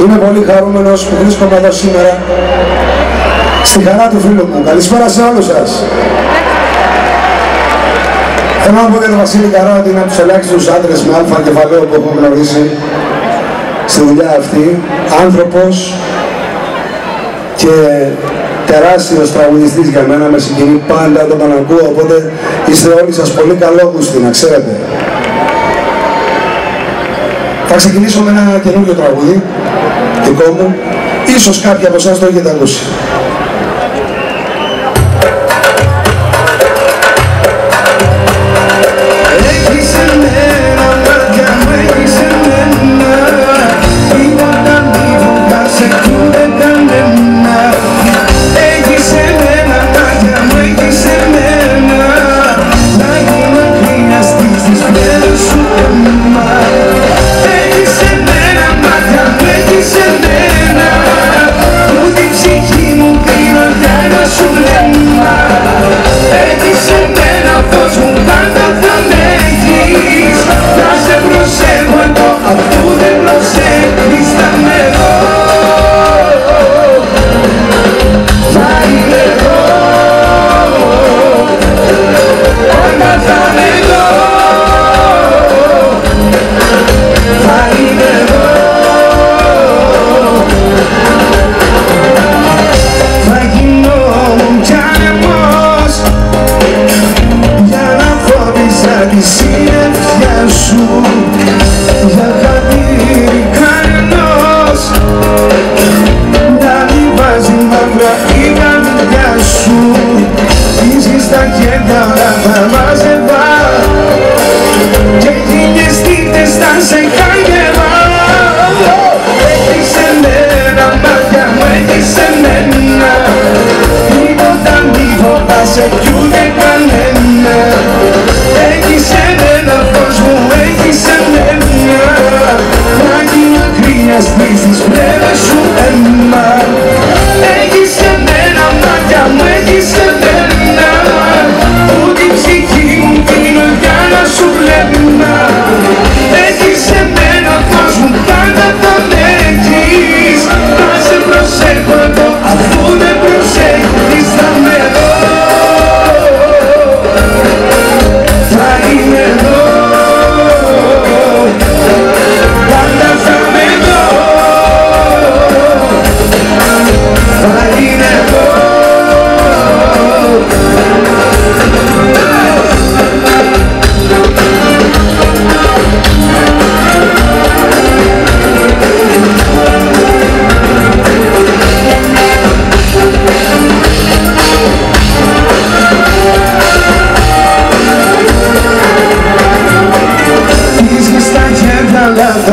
Είμαι πολύ χαρούμενος που βρίσκομαι εδώ σήμερα στη χαρά του φίλου μου. Καλησπέρα σε όλους σας. Θέλω να πω για τον Βασίλη Καρά ότι είναι από τους ελάχιστους άντρες με αλφα κεφαλαίο που έχω γνωρίσει στη δουλειά αυτή. Άνθρωπος και τεράστιος τραγουδιστής για μένα, με συγκινεί πάντα όταν τον ακούω, οπότε είστε όλοι σας πολύ καλόγουστοι, να ξέρετε. Θα ξεκινήσω με ένα καινούργιο τραγούδι, δικό μου. Ίσως κάποιοι από εσάς το έχετε ακούσει. Θα μαζεύα και χίλιες νύχτες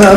θα